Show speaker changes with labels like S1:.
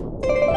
S1: Bye.